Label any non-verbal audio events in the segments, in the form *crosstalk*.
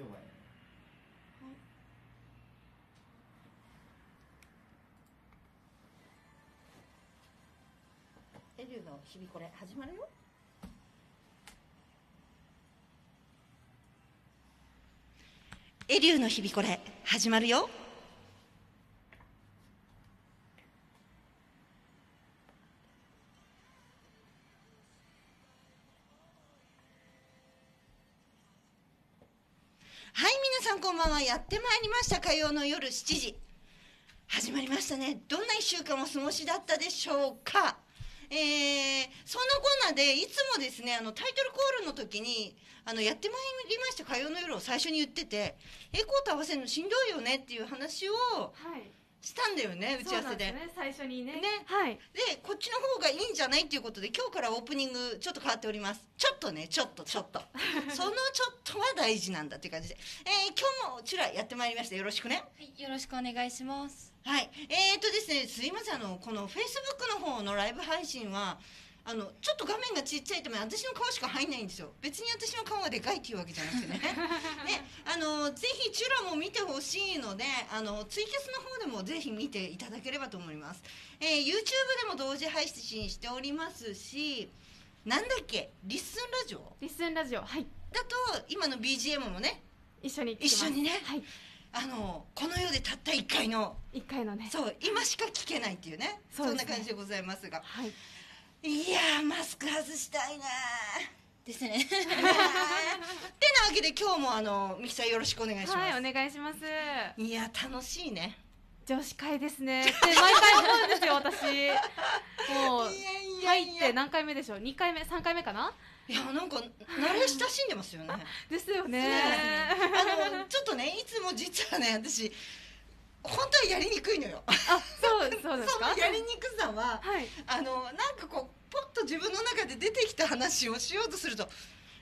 秒前エリューの日々これ始まるよ。エリューの日々これ始まるよはいマはやってまいりました。火曜の夜7時。始まりましたね。どんな1週間お過ごしだったでしょうか。えー、そのコーナーでいつもですねあのタイトルコールの時にあのやってまいりました火曜の夜を最初に言っててエコーと合わせるのしんどいよねっていう話をはい。したんだよね打ち合わせで。そうなんすね、最初にね。ね。はい。でこっちの方がいいんじゃないっていうことで今日からオープニングちょっと変わっております。ちょっとねちょっとちょっと。*laughs* そのちょっとは大事なんだっていう感じで、えー、今日もうちらやってまいりました。よろしくね。はい、よろしくお願いします。はい、えーとですね、すいません、あの、このフェイスブックの方のライブ配信は。あの、ちょっと画面がちっちゃいため、私の顔しか入んないんですよ。別に私の顔がでかいっていうわけじゃなくてね。*laughs* で、あの、ぜひチュラも見てほしいので、あの、ツイキャスの方でもぜひ見ていただければと思います。えー、YouTube でも同時配信しておりますし。なんだっけ、リッスンラジオ？リッスンラジオはいだと、今の BGM もね、一緒に一緒にねはいあの、この世でたった一回の。一回のねそう今しか聞けないっていうねそそんな感じでございますがはいいやーマスク外したいなですね。ー *laughs* てなわけで今日もあのミキさんよろしくお願いします、はいお願いします。いや楽しいね。女子会ですね。*laughs* って毎回思うんですよ私。もう入って何回目でしょう？2回目3回目かな？いやなんか慣れ親しんでますよね。ですよあね。のちょっとねいつも実はね私本当はやりにくいのよ。あそうそうです *laughs* そかのやりにくさははい。あのなんかこうポッと自分の中で出てきた話をしようとすると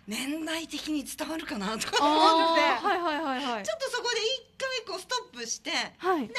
年代的に伝わるかなとか思って、はいはいはいはい。ちょっとそこで一回こうストップして、はい。で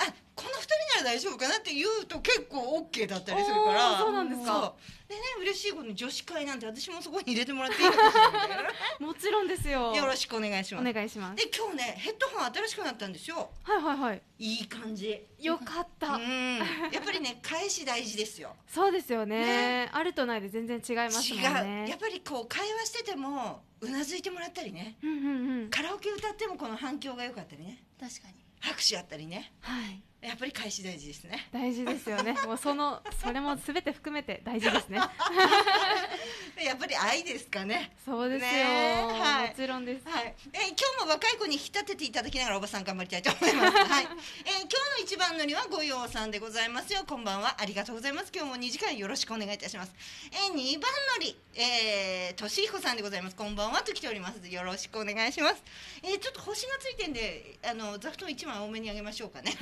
あこの二人なら大丈夫かなって言うと結構 OK だったりするから。そうなんですか。でね嬉しいことに女子会なんて私もそこに入れてもらっていいかもしれないもちろんですよ。よろしくお願いします。お願いします。で今日ねヘッドホン新しくなったんですよ。はいはいはい。いい感じ。よかった。うん。やっぱりね返し大事ですよ。そうですよね。ね。あるとないで全然違います違もんう。ねやっぱりこう会話しててもうなずいてもらったりね。うんうんうん。カラオケ歌ってもこの反響が良かったりね。確かに。拍手あったりね。はい。やっぱり返し大事ですね大事ですよね *laughs* もうそのそれもすべて含めて大事ですね *laughs* やっぱり愛ですかねそうですよ、ねはいもちろんですはい、えー今日も若い子に引き立てていただきながらおばさん頑張りたいと思います。*laughs* はい、えー今日の一番乗りはご用さんでございますよ。こんばんは、ありがとうございます。今日も2時間よろしくお願いいたします。えー、2番乗り、えー、としひこさんでございます。こんばんはと来ております。よろしくお願いします。えー、ちょっと星がついてんで、あの座布団1枚多めにあげましょうかね。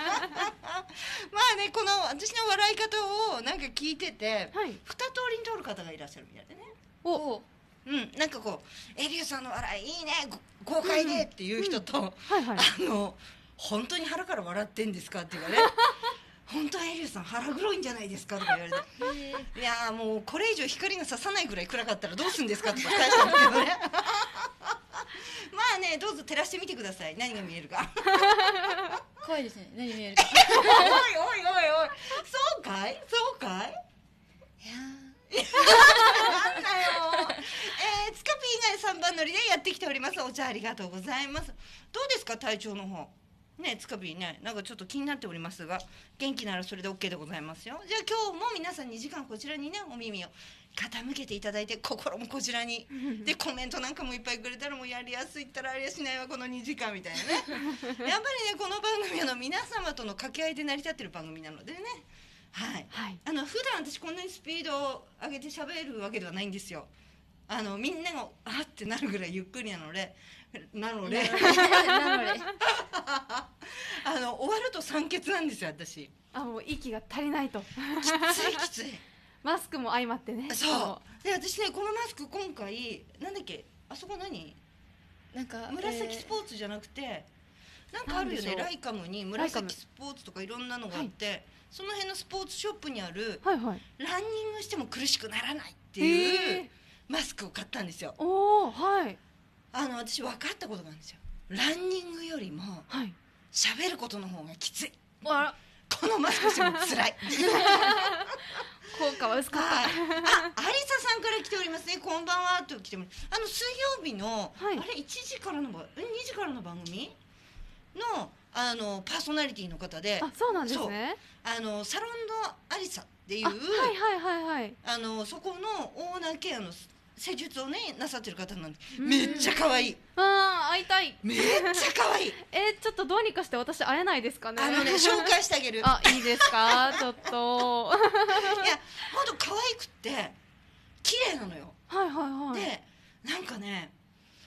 *laughs* まあね、この私の笑い方をなんか聞いてて、はい二通りに通る方がいらっしゃるみたいでね。おうん、なんかこう、エリューさんの笑いいいね、ご豪快でっていう人と、あの、本当に腹から笑ってんですかって言われ、*laughs* 本当はエリューさん腹黒いんじゃないですかとか言われて、*laughs* いやーもうこれ以上光が差さないぐらい暗かったらどうするんですかとか返したんだけどね。まあね、どうぞ照らしてみてください。何が見えるか。怖いですね。何見えるか。い *laughs* おいおいおいおい、そうかい？そうかい？やなんだよ。えー、つかぴ以外三番乗りでやってきております。お茶ありがとうございます。どうですか？体調の方。ね、つかぴね、なんかちょっと気になっておりますが、元気ならそれで OK でございますよ。じゃあ今日も皆さん2時間こちらにね、お耳を傾けていただいて、心もこちらに。で、コメントなんかもいっぱいくれたらもうやりやすいったらありやしないわ、この2時間みたいなね。*laughs* やっぱりね、この番組はあの皆様との掛け合いで成り立ってる番組なのでね。はい。はいあの普段私こんなにスピードを上げて喋るわけではないんですよ。あのみんながあってなるぐらいゆっくりなので、なので、ー。なので。*laughs* あの終わると酸欠なんですよ私。あもう息が足りないときついきつい。マスクも相まってね。そう。で私ねこのマスク今回なんだっけ？あそこ何？なんか。紫スポーツじゃなくて。なんかあるよねライカムに紫スポーツとかいろんなのがあって、その辺のスポーツショップにあるはいはい。ランニングしても苦しくならないってへいうー。マスクを買ったんですよ。おおはい。あの私分かったことがあるんですよ。ランニングよりもはい。喋ることの方がきつい。あらこのマスクしても辛い。*laughs* 効果は薄かった。はい、あ、アリサさんから来ておりますね。こんばんはと来ております。あの水曜日の、はい。あれ一時からのば、え二時からの番組？のあのパーソナリティの方で、あそうなんですね。あのサロンのアリサっていうあはいはいはいはい。あのそこのオーナーケアの施術をねなさってる方なんで、うんめっちゃ可愛い。あー会いたいめっちゃ可愛い。*laughs* えーちょっとどうにかして私会えないですかねあのね紹介してあげる。いやあいいですか？*laughs* ちょっとは本当可愛くって綺麗なのよ。いはいはいでなんかね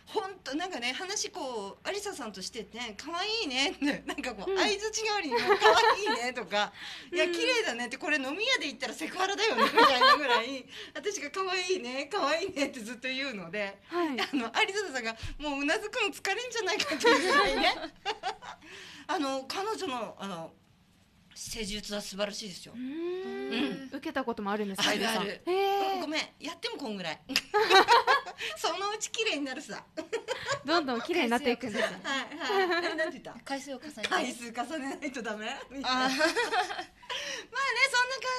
本当なんかね話こうアリサさんとしてて可愛いねってなんかこううん。相づち代わりに可愛いねとか *laughs* いやうん綺麗だねってこれ飲み屋で言ったらセクハラだよねみたいなぐらい私が可愛いね可愛いねってずっと言うのではい。あのアリサさんがもううなずくの疲れんじゃないかっていうぐらいね。*laughs* あの彼女のあの施術は素晴らしいですよう。ーん受けたこともあるんですかあるごめんやってもこんぐらい *laughs* そのうち綺麗になるさーどんどん綺麗になっていくんですよはいはい。え、なんて言った？回数を重ねて回数重ねないとダメ。*laughs* まあね、そんな感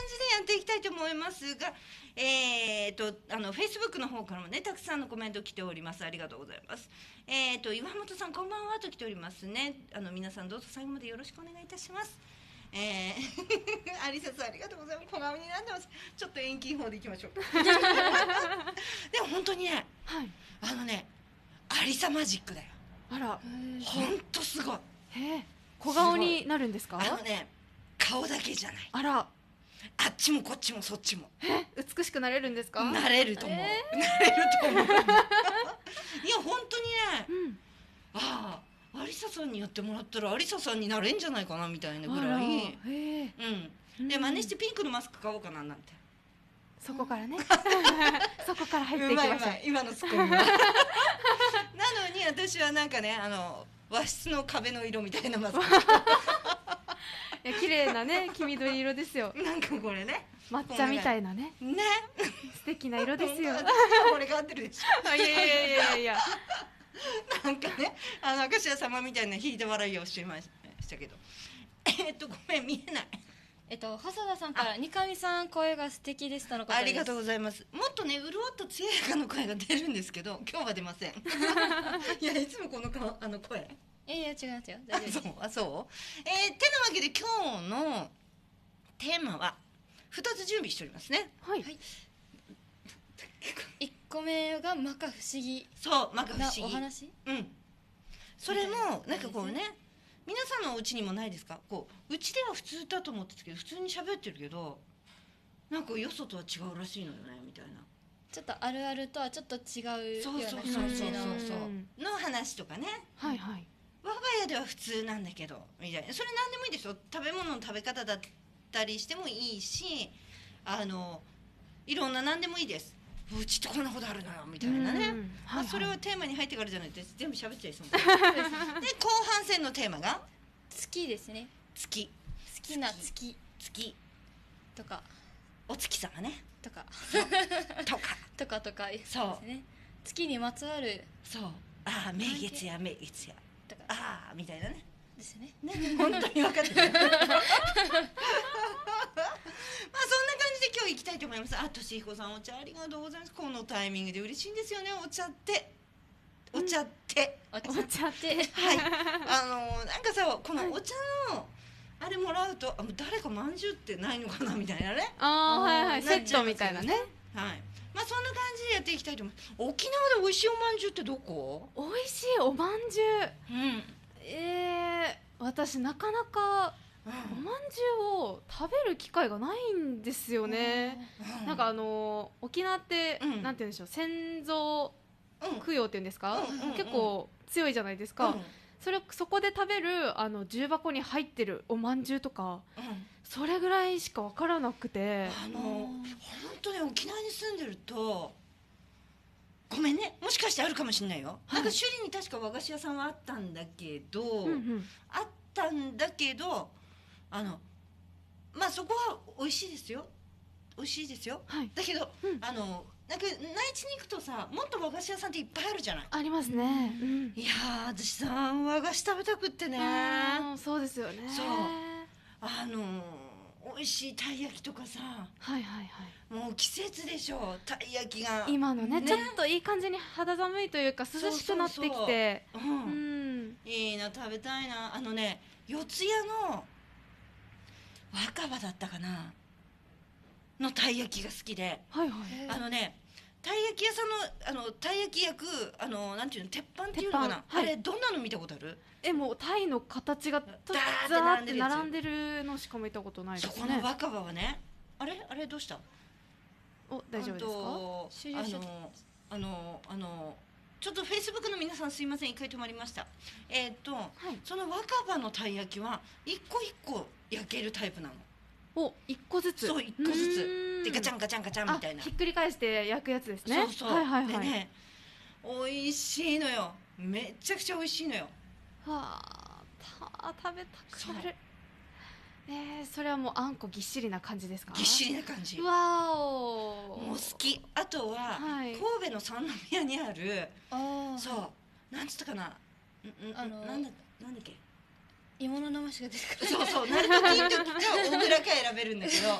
じでやっていきたいと思いますが。えー、と、あの、フェイスブックの方からもね、たくさんのコメント来ております。ありがとうございます。えー、と、岩本さん、こんばんはと来ておりますね。あの、皆さん、どうぞ最後までよろしくお願いいたします。えー、*laughs* アリサさんありがとうございます。小顔になってます。ちょっと遠近法でいきましょう。*laughs* でも本当にね、はい。あのね、アリサマジックだよ。あら。本当すごい。小顔になるんですか？あのね顔だけじゃない。あら。あっちもこっちもそっちも。美しくなれるんですか？なれると思う、えなれると思う。*laughs* いや本当にねうん。ああアリサさんにやってもらったらアリサさんになれんじゃないかなみたいなぐあららいで真似してピンクのマスク買おうかななんて。そこからね。*laughs* そこから入っていきましょう。まい今のツッコミは。*laughs* なのに私はなんかねあの和室の壁の色みたいなマスいや綺麗なね黄緑色ですよ。ク *laughs* なんかこれね。抹茶みたいなね。ね。素敵な色ですよ。これ変わってるでしょ。あいやいやいやいやいやなんかね、あの明石家様みたいな引いて笑いをしてましたけど。えーっと、ごめん、見えない。えっと細田さんから三上さん声が素敵ですとのありがとうございます。もっとね、潤った艶やかな声が出るんですけど、今日は出ません。*laughs* いや、いつもこの顔、あの声。いやいや違う違うあ大丈夫あ、そう？えー、てなわけで、今日のテーマは。二つ準備しておりますね。はいはい一個目が摩訶不思議そう、まか不な思議。お話？うん。それも、なんかこうね。皆さんのお家にもないですか？こう、うちでは普通だと思ってたけど、普通に喋ってるけど。なんかよそとは違うらしいのよね、みたいな。ちょっとあるあるとはちょっと違うよそううなそうそうそうそうそうの話とかねはいはい我が家では普通なんだけどみたいなそれ何でもいいですよ食べ物の食べ方だったりしてもいいしあのいろんな何でもいいですうちってこんなことあるのよみたいなね、うん。まあ、はいそれはテーマに入ってからじゃないと全部喋っちゃいそう。*laughs* で後半戦のテーマが？月ですね。月。好きな月。月。とか。お月様ね。とか。とか。*laughs* とかとかですそう。ね月にまつわる。そう。ああ名月や名月や。とか。ああみたいなねですねね、*laughs* 本当に分かってる。*laughs* まあそんな感じで今日行きたいと思います。あ、としひこさんお茶ありがとうございます。このタイミングで嬉しいんですよね。お茶って。お茶って。お茶お茶ってはい。*laughs* あのなんかさこのお茶のあれもらうとあもう誰かまんじゅうってないのかなみたいなね。ああはいはいなセットみたいなねはい。まあそんな感じでやっていきたいと思います。沖縄で美味しいおまんじゅうってどこ？美味しいおまんじゅううん。えー、私なかなかおまんじゅうを食べる機会がないんですよね。うん。なんかあのー沖縄って、うん。なんて言うんでしょう先祖うん。供養っていうんですか、うん結構強いじゃないですか、うん。それそこで食べるあの重箱に入ってるおまんじゅうとかうん。それぐらいしか分からなくて。あの本当に沖縄に住んでるとごめんね。もしかしてあるかもしれないよ、はい。なんか首里に確か和菓子屋さんはあったんだけど、うんうん。あったんだけどあのまあそこは美味しいですよ。美味しいですよ。はい。だけど、うん。あのなんか内地に行くとさもっと和菓子屋さんっていっぱいあるじゃない？ありますね。うん。いやー私さ和菓子食べたくってね。うんそうですよね。そう。あのー美味しいたい焼きとかさ。はいはいはい。もう季節でしょたい焼きが。今のねね。ちょっといい感じに肌寒いというか涼しくなってきて。ううん。ん。いいな食べたいな。あのね四谷の若葉だったかな。のたい焼きが好きで。はいはい。あのねたい焼き屋さんのあのたい焼き焼くあのなんていうの鉄板っていうのかな、はい。あれどんなの見たことある？えもうタイの形がザーって並んでるのしか見たことないでそすね。この若葉はね。あれ？あれどうした？お大丈夫ですか？あのあのあのちょっとフェイスブックの皆さんすいません一回止まりました。えーっとはい。その若葉のたい焼きは一個一個焼けるタイプなのお一個ずつ。そう一個ずつ。でガチャンガチャンガチャンみたいな。あひっくり返して焼くやつですね。そうそう、はいはいはい。でね美味しいのよ。めちゃくちゃ美味しいのよ。はあた食べたくなる。えー、それはもうあんこぎっしりな感じですか？ぎっしりな感じ。うわお。もう好き。あとは、はい。神戸の三宮にあるああそう。なんつったかな。あのなんだなんだっけ？芋の名前しか出てくるそうそう。鳴門金時か大村か選べるんだけど。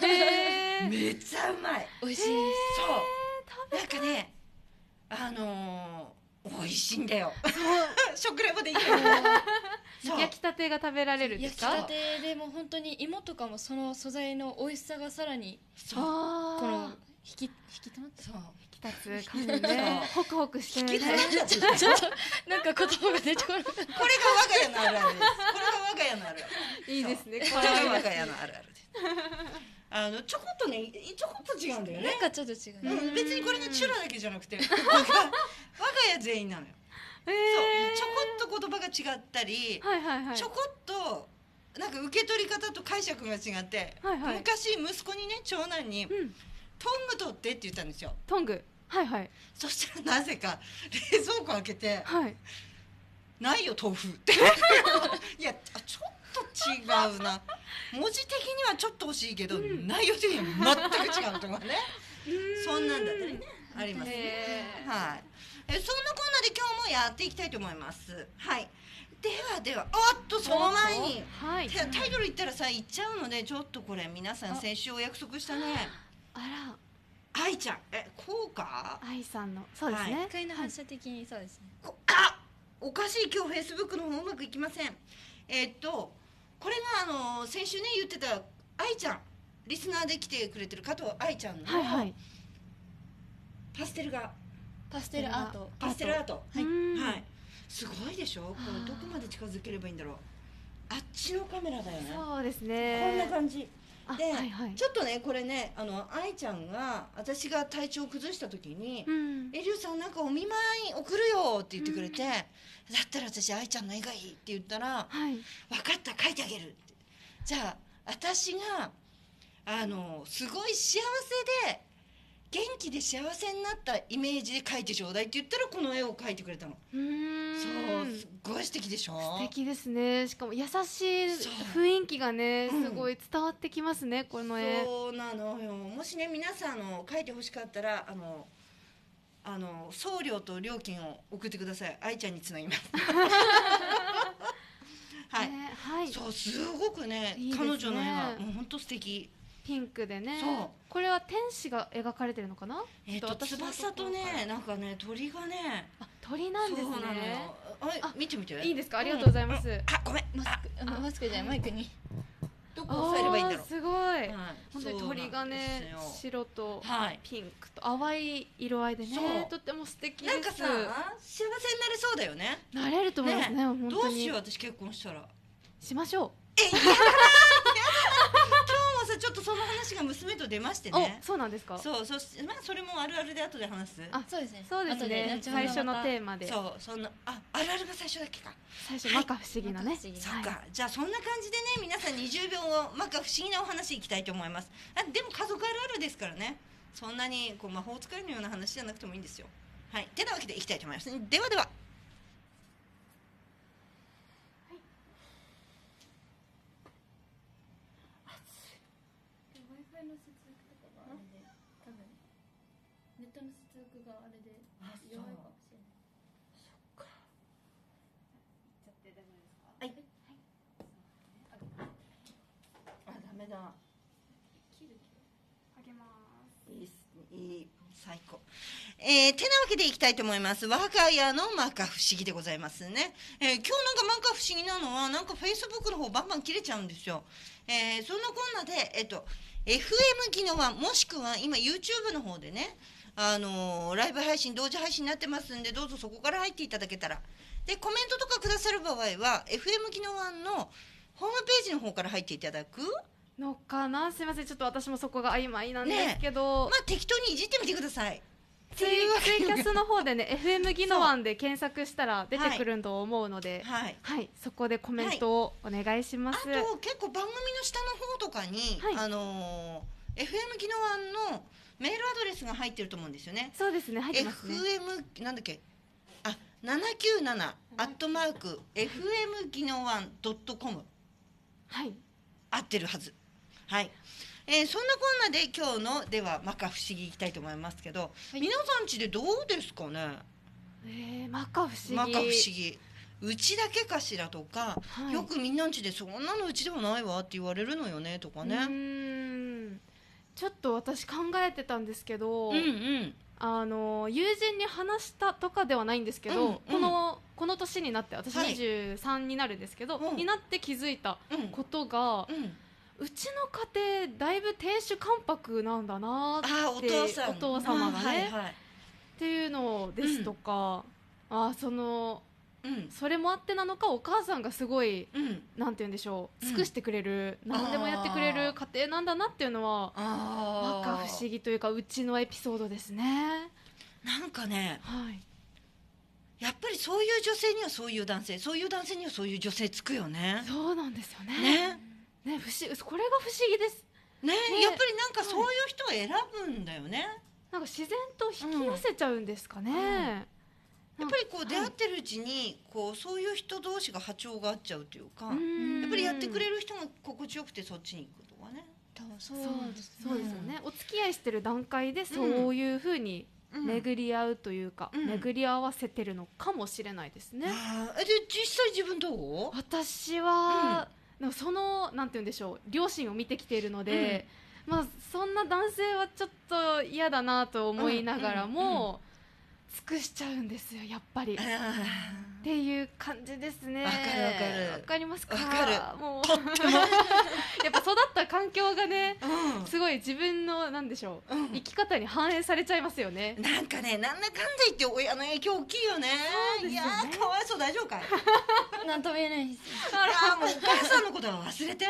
めっちゃうまい。美味しい。そう。なんかねあのー、美味しいんだよ。*laughs* 食レポできるそう。焼きたてが食べられるんですか？焼きたてでも本当に芋とかもその素材の美味しさがさらにこのあ引き引き止まってそう。引き立つ。感じねホクホクしてね。引き立つ。ちょっとちょっとなんか言葉が出てこない。これが我が家のあるある。ですこれが我が家のあるある。いいですねこれが我が家のあるある。ですあのちょこっとねちょこっと違うんだよね。なんかちょっと違う。ん別にこれがチュラだけじゃなくて我が我が家全員なのよ。へそう。ちょこっと言葉が違ったりはいはいはい。ちょこっとなんか受け取り方と解釈が違って、はいはい。昔息子にね長男にうん「トング取って」って言ったんですよ。トング。はいはい。そしたらなぜか冷蔵庫開けてはい「ないよ豆腐」って。*laughs* いやあちょっと違うな。文字的にはちょっと惜しいけど、うん。内容的には全く違うとかね。そんなんだったりね。あります。ねはい。えそんなこんなで今日もやっていきたいと思います。はい。ではではおっとその前に。はい。タタイトル言ったらさ言っちゃうのでちょっとこれ皆さん先週お約束したねあ愛ちゃん。えこうか？ら愛さんの。そうですね。一回の反射的にそうですね。こあおかしい。今日フェイスブックの方うまくいきません。えーっとこれがあの先週ね言ってた愛ちゃんリスナーで来てくれてる加藤愛ちゃんのはいはい。パステル画パステルアート。パステルアート。うーん。はい。すごいでしょ？これどこまで近づければいいんだろう？あっちのカメラだよね。そうですこんねな感じ。あで、はいはい。ちょっとねこれねあの愛ちゃんが私が体調を崩した時にうん「えりゅうさんなんかお見舞い送るよ」って言ってくれて、だったら私愛ちゃんの絵がいいって言ったらはい「分かった描いてあげる」って。じゃあ私があのすごい幸せで元気で幸せになったイメージで描いてちょうだいって言ったらこの絵を描いてくれたの、うーん。そうすっごい素敵でしょ？素敵ですね。しかも優しい雰囲気がねう。んすごい伝わってきますねこの絵。そうなのよ。もしね皆さんあの書いてほしかったらあのあの送料と料金を送ってください。愛ちゃんにつなぎます。*laughs* はい、ねはい。そうすごくねね。彼女の絵がもう本当素敵ピンクでね。そう。これは天使が描かれてるのかな？えっ、ととこ。翼とねなんかね鳥がね。あ鳥なんですそうなの。ねよああ見てみて。いいですか？ありがとうございます。んん。あごめん。あマスクマスクじゃないマイクに。どこ押さえればいいんだろあーすごい。はい。本当に鳥がね白とはい。ピンクと淡い色合いでねそう。とっても素敵です。なんかさ幸せになれそうだよね。なれると思いますね本どうし当によう私結婚したら。しましょえ嫌だな嫌だな今日もさちょっとその話が娘と出ましてうね。おそうなんですか？そうそしまあそれもあるあるで後で話す。あそうですね。そうです後ね最初のテーマで。そうそんなああるあるが最初だっけか。最初はい。摩訶不思議なね。そっか、はい。じゃあそんな感じでね皆さん20秒をまか不思議なお話いきたいと思います。あでも家族あるあるですからね。そんなにこう魔法使いのような話じゃなくてもいいんですよ。はい。てなわけでいきたいと思います。ではでは Wi-Fi の接続とかはあれで多分ネットの接最高。えー、てなわけでいきたいと思います。我が家の摩訶不思議でございますね、えー、今日なんか摩訶不思議なのはなんかフェイスブックの方バンバン切れちゃうんですよ。えー、そんなこんなでえっと FM 機能はもしくは今 YouTube の方でねあのーライブ配信同時配信になってますんでどうぞそこから入っていただけたら。でコメントとかくださる場合は FM 機能1のホームページの方から入っていただく。のかな？すみません。ちょっと私もそこが曖昧なんですけど、まあ適当にいじってみてください。ツイツイキャスの方でね *laughs* FM ギノワンで検索したら出てくると思うので、はい。はい、そこでコメントをお願いしまあす。と結構番組の下の方とかに、はい。あのー FM 機能1のメールアドレスが入ってると思うんですよね。そうですね、入ってますね。FM なんだっけ？あ797アットマーク FM 機能1ドットコム。はい、合ってるはず。はい。えーそんなこんなで今日のでは摩訶不思議いきたいと思いますけど、い。皆さん家でどうですかね？えー、摩訶不思議。摩訶不思議。うちだけかしらとか、はい。よくみんな家でそんなのうちでもないわって言われるのよねとかうね。ちょっと私考えてたんですけど、うんうん。あの友人に話したとかではないんですけど、うんうん。このこの年になって私はい。23になるんですけど、うん。になって気づいたうん。ことが、うん。うちの家庭だいぶ亭主関白なんだなってお父様がね、はいはい。っていうのですとか、あーそのうん。それもあってなのかお母さんがすごいうん。なんて言うんでしょううん。尽くしてくれる、何でもやってくれる家庭なんだなっていうのはあ摩訶不思議というかうちのエピソードですね。なんかねはい。やっぱりそういう女性にはそういう男性そういう男性にはそういう女性つくよね。そうなんですよね。ねね不思議これが不思議です。ねね。やっぱりなんかそういう人を選ぶんだよね、なんか自然と引き寄せちゃうんですかね、やっぱりこうはい。出会ってるうちにこうそういう人同士が波長が合っちゃうというか、うーん。やっぱりやってくれる人が心地よくてそっちに行くとかね、そうそうですね。そうですよね、お付き合いしてる段階でそういうふうにうん。巡り合うというか、うん。巡り合わせてるのかもしれないですね、えで実際自分どう？私は、でもそのなんて言うんでしょう両親を見てきているので、まあそんな男性はちょっと嫌だなと思いながらも、尽くしちゃうんですよやっぱり、っあていう感じですね。わかるわかる。わかりますか？わかる。もう。*laughs* やっぱ育った環境がねーうん。すごい自分のなんでしょう、うん。生き方に反映されちゃいますよね。なんかねなんだかんだ言って親の影響大きいよね。そうですよね。いやーかわいそう大丈夫かい？*laughs* なんとも言えないです。あーもうお母さんのことは忘れて。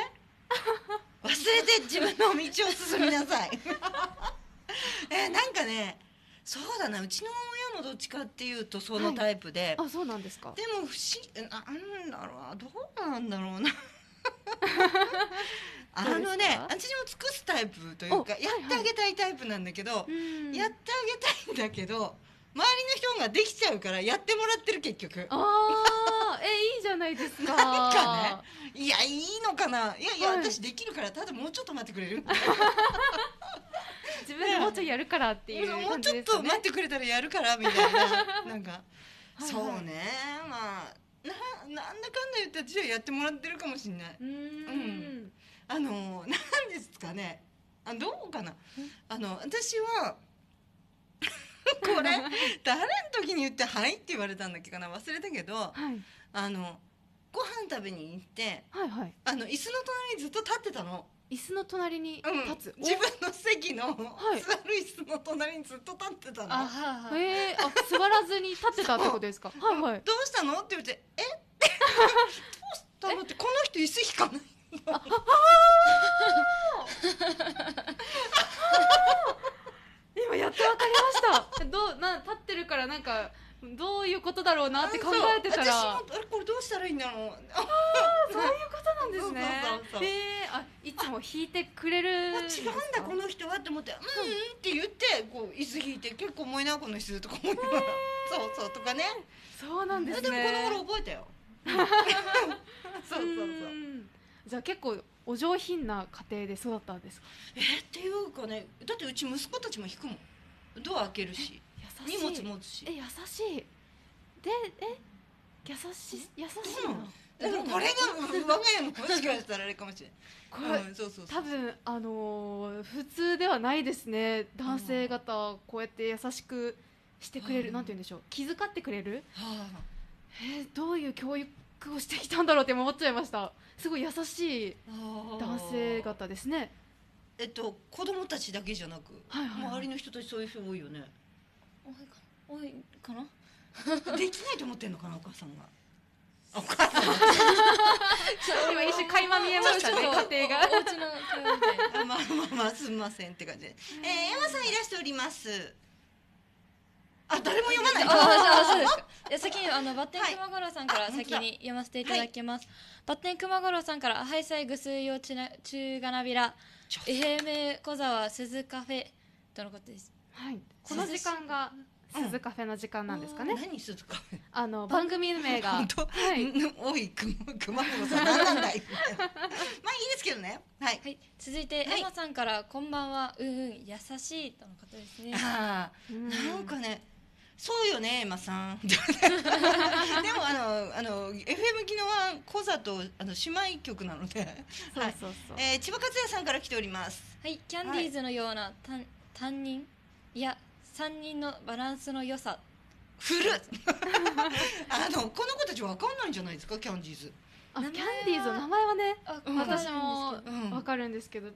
忘れて自分の道を進みなさい。*laughs* えなんかねそうだなうちの親もどっちかっていうとそのタイプで、あそうなんですか。でも不思議なんだろうなどうなんだろうな。*laughs* あのねか？私も尽くすタイプというかやってあげたいタイプなんだけど、うん。やってあげたいんだけど周りの人ができちゃうからやってもらってる結局。あーえいいじゃないですか。なんかいやいいのかな。いやいや、はい。私できるからただもうちょっと待ってくれる。自分でもうちょいやるからっていうもうちょっと待ってくれたらやるからみたいな。なんか *laughs* はいそうね。まあななんだかんだ言って私はやってもらってるかもしれない。うーん。あのなんですかね。あどうかな。あの私は *laughs* これ誰の時に言って「はい」って言われたんだっけかな。忘れたけどはいあのご飯食べに行ってはいはい。あの椅子の隣にずっと立ってたの、椅子の隣にうん、立つ、自分の席の、はい。座る椅子の隣にずっと立ってたの。あはいは。いえー、あ座らずに立ってたってことですか？はいはい。どうしたの？って言って「え？どうしたの?」ってこの人椅子引かない *laughs* 今やっとわかりました。どうな立ってるからなんかどういうことだろうなって考えてたら。私もあれこれどうしたらいいんだろうあそういうことなんですね。そうそうそうそう。えー、あいつも引いてくれる。あ違うんだこの人はって思って「うんうん」って言ってこう椅子引いて結構重いなこの椅子とか思いながらそうそうとかね。そうなんですでねもこの頃覚えたよ。*laughs* そうそうそう。うん。じゃあ結構お上品な家庭で育ったんですか？えっていうかねだってうち息子たちも引くもん。ドア開けるししい。物持つし。え優しい。でえ優しい？優しいなでもこれが我が家のもしかしたらあれかもしれ *laughs* これ、ない、うん、そうそう多分あのー普通ではないですね。男性方こうやって優しくしてくれる、うん。なんて言うんでしょう？気遣ってくれる？はあ。えーどういう教育をしてきたんだろうって思っちゃいました。すごい優しい男性方ですね。えっと子供たちだけじゃなく、はいはいはい。周りの人たちそういう人多いよね多いかな？できないと思ってんのかなお母さんが。*laughs* お母さんが。今一瞬垣間見えましたね家庭が。お家の会話みたいな *laughs* あまあまあまあすみませんって感じで、えー、山さんいらしております。あ誰も読まない？ああそうです。か先にあのバッテンはい熊五郎さんからあ先に読ませていただきます、バッテン熊五郎さんからハイサイグスヨチナ中がなびら。ちょ愛媛小沢鈴カフェ。とのことです？はい。この時間が鈴カフェの時間なんですかね、何するかあの番組名が。本当、はい。うんおいく熊本さん何なんだい？まあいいですけどね。はい。はい。続いてはい。エマさんからこんばんは。うんうん優しいとのことですね。ああうん。なんかねそうよねエマさん。*laughs* でもあのあの FM 機能はコザとあの姉妹局なので、そうそうそう、えー、千葉克也さんから来ております。はい。キャンディーズのような担担任？いや三人のバランスの良さ。古っ。*laughs* あのこの子たちわかんないんじゃないですか？キャンディーズ。あキャンディーズの名前はねあうん。私も。うん。わかるんですけど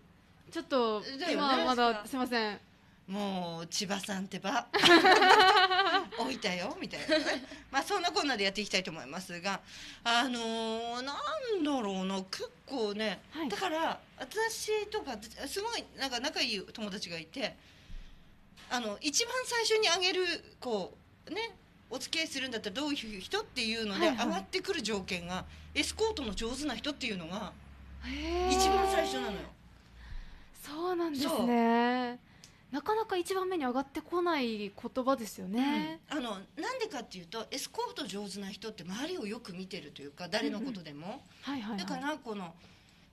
ちょっと今はまだすいません。もう千葉さんってば。*laughs* 置いたよみたいなね。まあそんなこんなでやっていきたいと思いますが。あのー、なんだろうな結構ね、はい。だから私とかすごいなんか仲いい友達がいてあの一番最初にあげるこうねお付き合いするんだったらどういう人っていうので上がってくる条件が、エスコートの上手な人っていうのが一番最初なのよ。そうなんですね。なかなか一番目に上がってこない言葉ですよね、あのなんでかっていうとエスコート上手な人って周りをよく見てるというか誰のことでも、はいはいはい。だからこの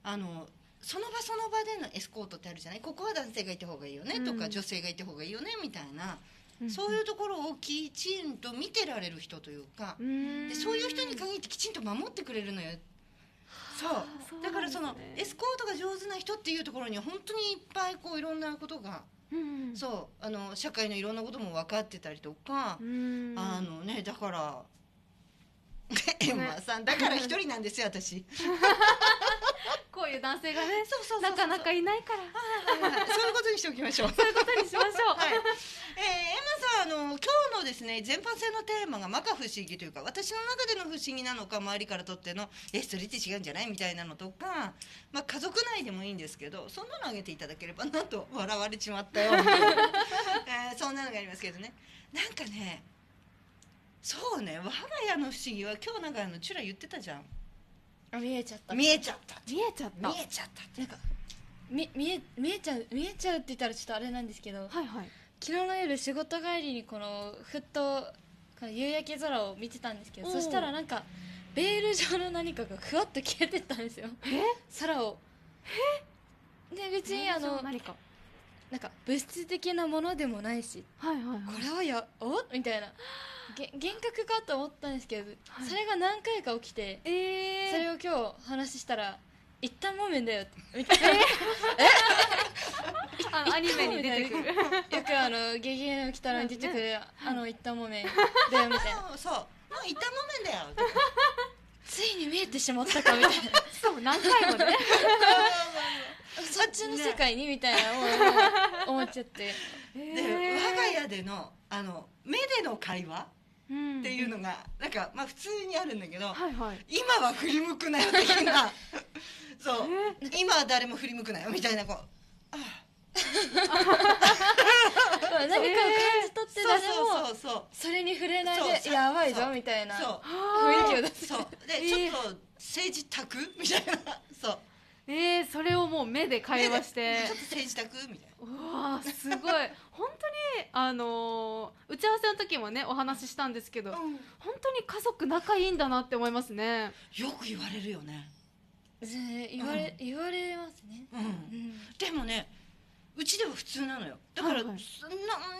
あのその場その場でのエスコートってあるじゃない？ここは男性がいた方がいいよね。とか、うん女性がいた方がいいよね。みたいな、うん。そういうところをきちんと見てられる人というか、うん。でそういう人に限ってきちんと守ってくれるのよ。そう。だからそのエスコートが上手な人っていうところには本当にいっぱいこういろんなことが、うん。そうあの社会のいろんなことも分かってたりとか、うん。あのねだから *laughs* エンマさんだから一人なんですよ私。*laughs* こういう男性がねそうそうなかなかいないから。はいはいそういうことにしておきましょう。そういうことにしましょう、はい、えー、エマさんあの今日のですね全般性のテーマが摩訶不思議というか私の中での不思議なのか周りからとってのえそれって違うんじゃないみたいなのとか、まあ、家族内でもいいんですけどそんなのあげていただければなと笑われちまったよ、*laughs* えーそんなのがありますけどね。なんかねそうね我が家の不思議は今日なんかあのチュラ言ってたじゃん。あ見えちゃった。見えちゃった。見えちゃった。見えちゃったって。なんかみ見え見えちゃう見えちゃうって言ったらちょっとあれなんですけどはいはい。昨日の夜仕事帰りにこのふっとこの夕焼け空を見てたんですけどそしたらなんかベール状の何かがふわっと消えてったんですよ。え？空を。で別にあの何か？なんか物質的なものでもないしはいはいはい。これはやおみたいなげ幻覚かと思ったんですけど、はい。それが何回か起きてえー、それを今日話したら一旦木綿だよって。みたいな。あアニメに出てくる。よ。くあの「ゲゲゲの鬼太郎」に出てくるあの一旦木綿だよみたいな。*laughs* そう。そうもう一旦もめんだよ。ついに見えてしまったかみたいな。そう何回もね。*laughs* そっちの世界にみたいな思う思っちゃって。で我が家でのあの目での会話うんっていうのがなんかまあ普通にあるんだけど、はいはい。今は振り向くなよ的な。*laughs* そう。今は誰も振り向くなよみたいなこうあ。*laughs* 何かを感じ取って誰もそうそうそれに触れないでやばいぞみたいなそう。雰囲気を出す。そう。で、えーちょっと政治宅？みたいな。そうえー、それをもう目で会話して。ちょっと政治宅みたいな。うわーすごい。*laughs* 本当にあのー打ち合わせの時もねお話ししたんですけど本当に家族仲いいんだなって思いますね。よく言われるよね、ね言われ、言われますね。うん。うん。でもねうちでは普通なのよ。だから、はいはい。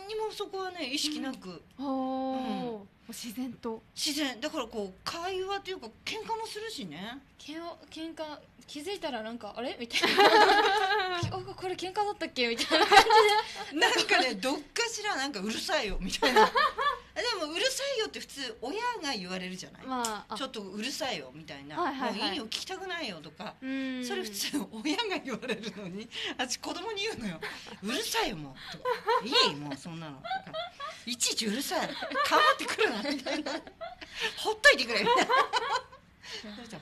何にもそこはね意識なく、おー。自然と。自然。だからこう会話というか喧嘩もするしね。けん喧嘩気づいたらなんかあれ？みたいな。*laughs* あこれ喧嘩だったっけ？みたいな感なんかねどっかしらなんかうるさいよ。みたいな。*laughs* でもうるさいよって普通親が言われるじゃない、まあちょっとうるさいよ。みたいな、はいはいはい。もういいよ聞きたくないよとか、うん。それ普通親が言われるのに私子供に言うのよ「うるさいよもう」とか「いいもうそんなの」とか「いちいちうるさい。かまってくるな」みたいな「*laughs* ほっといてくれ」みたいな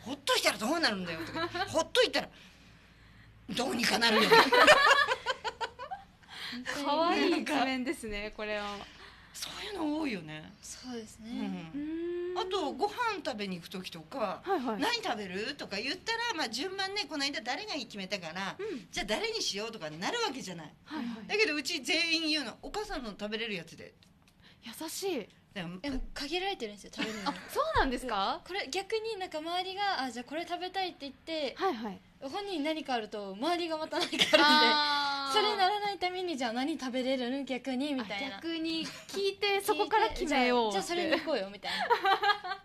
ほっといたらどうなるんだよ」とか「ほっといたらどうにかなるよ」じ可愛いなんか。一面ですねこれは。そういうの多いよね、そうですね、うん。うん。あとご飯食べに行く時とかはいはい。何食べる？とか言ったら、まあ、順番ねこの間誰が決めたから、うん。じゃあ誰にしようとかなるわけじゃない。はいはい。だけどうち全員言うのお母さんの食べれるやつで。優しいでもでも限られてるんですよ食べるのあそうなんですか？これ逆になんか周りがあじゃあこれ食べたいって言ってはいはい。本人に何かあると周りがまた何かあるんでそれにならないためにじゃあ何食べれるの逆にみたいな。あ逆に聞いてそこから決めようじゃあじゃあそれに行こうよみたいな。*laughs*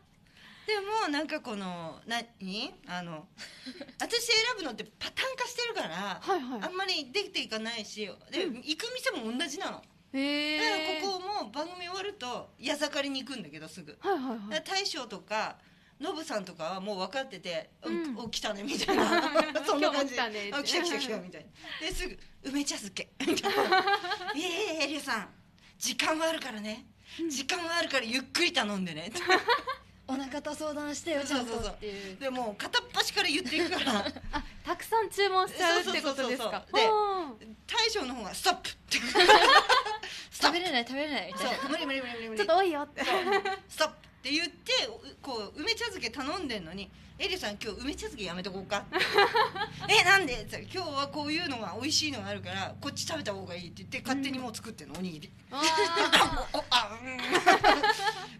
でもなんかこの何？あの *laughs* 私選ぶのってパターン化してるから、はいはい。あんまりできていかないしで、うん。行く店も同じなの、へえだからここも番組終わると矢盛りに行くんだけどすぐ、はいはいはい。大将とかノブさんとかはもう分かってて「うんお来たね」みたいな。*laughs* そんな感じ。今日も来たねあ来た来た来た」みたいな。ですぐ「梅茶漬け」みたいな「*laughs* いえいえエリュさん時間はあるからね。時間はあるからゆっくり頼んでね」*laughs* お腹と相談してよちゃんと。っていう。でもう片っ端から言っていくから。あたくさん注文しちゃうってことですか？で大将の方が「ストップ! *laughs*」って食べれない食べれないみプたいな。無理無理無理無理ちょっと多いよって。ストップって言ってこう梅茶漬け頼んでんのに「エリさん今日梅茶漬けやめとこうか」*laughs* えなんで?」って今日はこういうのが美味しいのがあるからこっち食べた方がいい」って言って勝手にもう作ってんの、おにぎり。*laughs*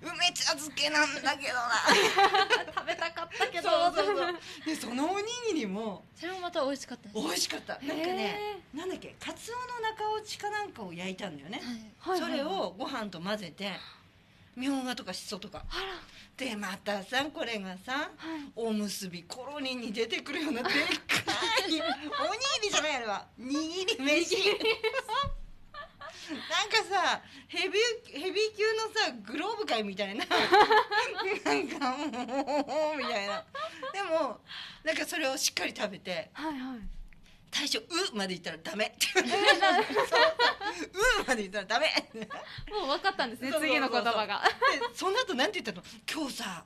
梅茶漬けなんだけどな。ー食べたかったけど *laughs* でそのおにぎりもそれもまた美味しかった美味しかった。なんかねなんだっけカツオの中落ちかなんかを焼いたんだよね、はい。はいはいそれをご飯と混ぜてみょうがとかしそとか。でまたさこれがさはい。おむすびコロニに出てくるようなでっかい *laughs* おにぎりじゃないあれは。握り飯なんかさヘビーヘビー級のさグローブ界みたいな。*laughs* なんかもうみたいな。でもなんかそれをしっかり食べてはいはい。大将「う」まで言ったらダメって。言われて「う」まで言ったらダメ。でもう分かったんですね次の言葉が。その後なんて言ったの？今日さ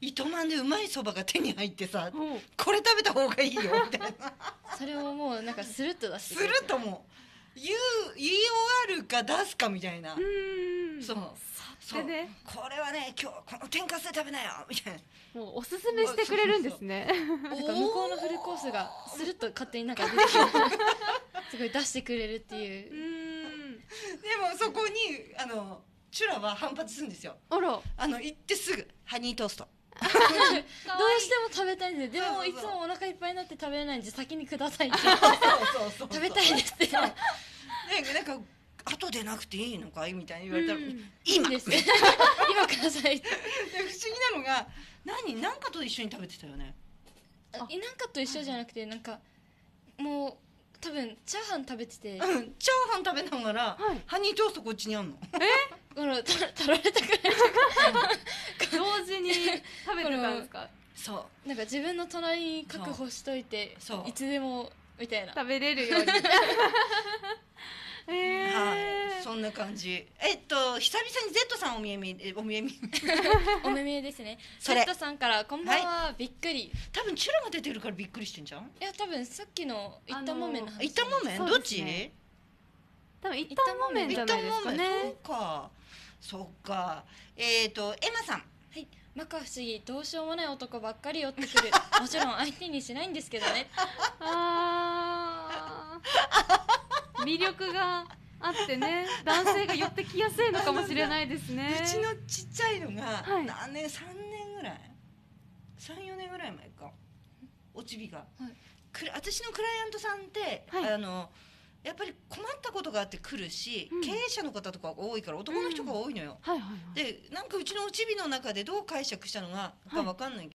糸満でうまいそばが手に入ってさこれ食べた方がいいよみたいな。それをもうなんかスルッと出してするともう言う言い終わるか出すかみたいな。そう。それで？これはね今日この天かすで食べなよみたいな。もうおすすめしてくれるんですね。*laughs* なんか向こうのフルコースがスルッと勝手になんか出てきて *laughs* すごい出してくれるっていう。うーん。でもそこにあのチュラは反発するんですよ。あら。あの行ってすぐハニートースト *laughs* どうしても食べたいんですでもいつもお腹いっぱいになって食べれないんで先にくださいって。そうそうそう食べたいです。ってでなんか後でなくていいのかいみたいに言われたら、うん今。です。今くださいって。で不思議なのが何何かと一緒に食べてたよね。あなんかと一緒じゃなくてなんかもう多分チャーハン食べてて。うんチャーハン食べながら、はい。ハニートーストこっちにあんのこのた *laughs* 取られたくらい同時に食べてたんですか？そう。なんか自分の隣に確保しといてそう。いつでもみたいな。食べれるように。え *laughs* ーはい、そんな感じ。えっと久々に Z さんお見えみえお見えみ？*laughs* お目見えですね。それ。セットさんからこんばんは、びっくり。い多分チュラが出てるからびっくりしてんじゃん？や多分さっきの一旦木綿の話一旦もめ？んそうどっち？多分一旦木綿じゃないですかそうねか。そうか。えっとエマさん。はい摩訶不思議どうしようもない男ばっかり寄ってくる *laughs* もちろん相手にしないんですけどね *laughs* あー魅力があってね男性が寄ってきやすいのかもしれないですねうちのちっちゃいのがはい何年三年ぐらい。三四年ぐらい前か。おちびが。はい私のクライアントさんって、はいあのやっぱり困ったことがあって来るし、うん。経営者の方とかが多いから男の人が多いのよ。でなんかうちのうちびの中でどう解釈したのがか分かんない